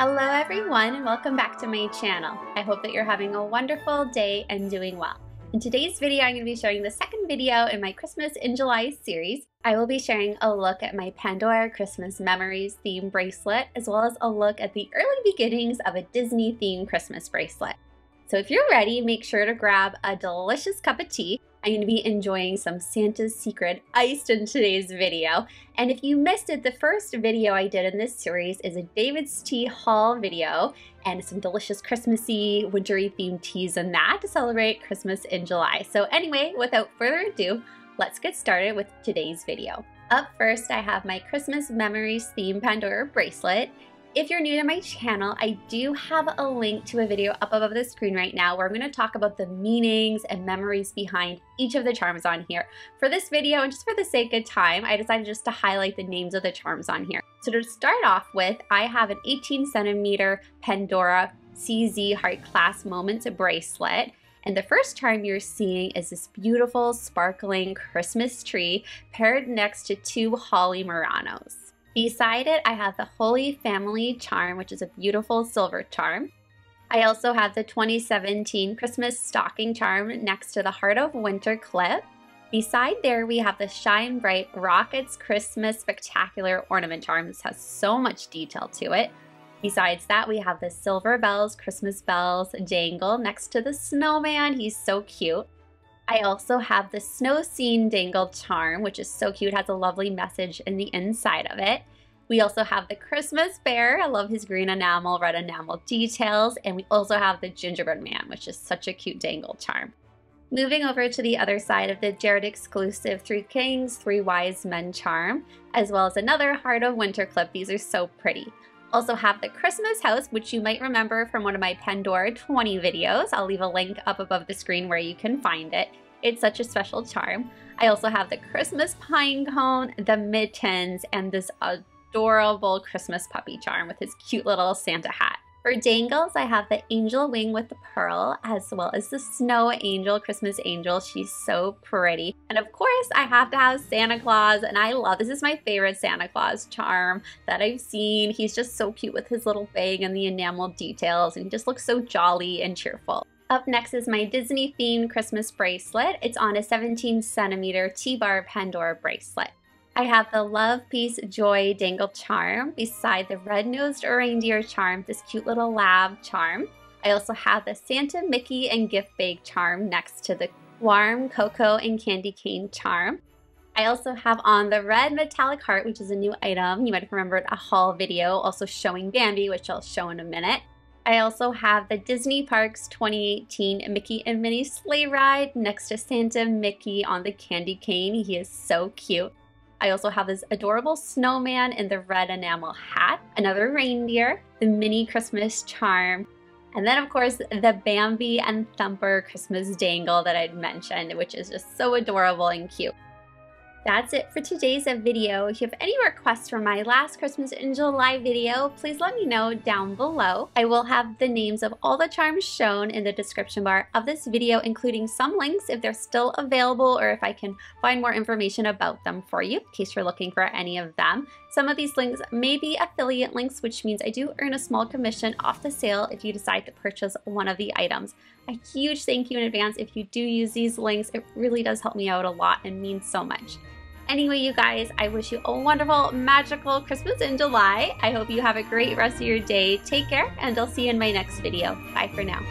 Hello everyone and welcome back to my channel. I hope that you're having a wonderful day and doing well. In today's video, I'm going to be showing the second video in my Christmas in July series. I will be sharing a look at my Pandora Christmas Memories theme bracelet, as well as a look at the early beginnings of a Disney themed Christmas bracelet. So if you're ready, make sure to grab a delicious cup of tea I'm going to be enjoying some Santa's Secret iced in today's video. And if you missed it, the first video I did in this series is a David's Tea haul video and some delicious Christmassy, wintry themed teas and that to celebrate Christmas in July. So anyway, without further ado, let's get started with today's video. Up first, I have my Christmas Memories theme Pandora bracelet. If you're new to my channel, I do have a link to a video up above the screen right now where I'm going to talk about the meanings and memories behind each of the charms on here. For this video, and just for the sake of time, I decided just to highlight the names of the charms on here. So to start off with, I have an 18 centimeter Pandora CZ Heart Clasp Moments bracelet. And the first charm you're seeing is this beautiful sparkling Christmas tree paired next to two Holly Muranos. Beside it, I have the Holy Family charm, which is a beautiful silver charm. I also have the 2017 Christmas stocking charm next to the Heart of Winter clip. Beside there, we have the Shine Bright Rockettes Christmas Spectacular Ornament charm. This has so much detail to it. Besides that, we have the Silver Bells Christmas Bells Jangle next to the snowman. He's so cute. I also have the Snow Scene Dangle Charm, which is so cute, has a lovely message in the inside of it. We also have the Christmas Bear. I love his green enamel, red enamel details. And we also have the Gingerbread Man, which is such a cute dangle charm. Moving over to the other side of the Jared exclusive Three Kings, Three Wise Men charm, as well as another Heart of Winter clip. These are so pretty. Also have the Christmas house, which you might remember from one of my Pandora 20 videos. I'll leave a link up above the screen where you can find it. It's such a special charm. I also have the Christmas pine cone, the mittens, and this adorable Christmas puppy charm with his cute little Santa hat. For dangles, I have the angel wing with the pearl, as well as the snow angel, Christmas angel. She's so pretty. And of course, I have to have Santa Claus, and I love, this is my favorite Santa Claus charm that I've seen. He's just so cute with his little bag and the enamel details, and he just looks so jolly and cheerful. Up next is my Disney themed Christmas bracelet. It's on a 17 centimeter T-bar Pandora bracelet. I have the Love, Peace, Joy dangle charm beside the red-nosed reindeer charm, this cute little lab charm. I also have the Santa, Mickey, and gift bag charm next to the warm cocoa and candy cane charm. I also have on the red metallic heart, which is a new item. You might have remembered a haul video also showing Bambi, which I'll show in a minute. I also have the Disney Parks 2018 Mickey and Minnie sleigh ride next to Santa Mickey on the candy cane. He is so cute. I also have this adorable snowman in the red enamel hat, another reindeer, the mini Christmas charm, and then of course the Bambi and Thumper Christmas dangle that I'd mentioned, which is just so adorable and cute. That's it for today's video. If you have any requests for my last Christmas in July video, please let me know down below. I will have the names of all the charms shown in the description bar of this video, including some links if they're still available or if I can find more information about them for you, in case you're looking for any of them. Some of these links may be affiliate links, which means I do earn a small commission off the sale if you decide to purchase one of the items. A huge thank you in advance if you do use these links. It really does help me out a lot and means so much. Anyway, you guys, I wish you a wonderful, magical Christmas in July. I hope you have a great rest of your day. Take care, and I'll see you in my next video. Bye for now.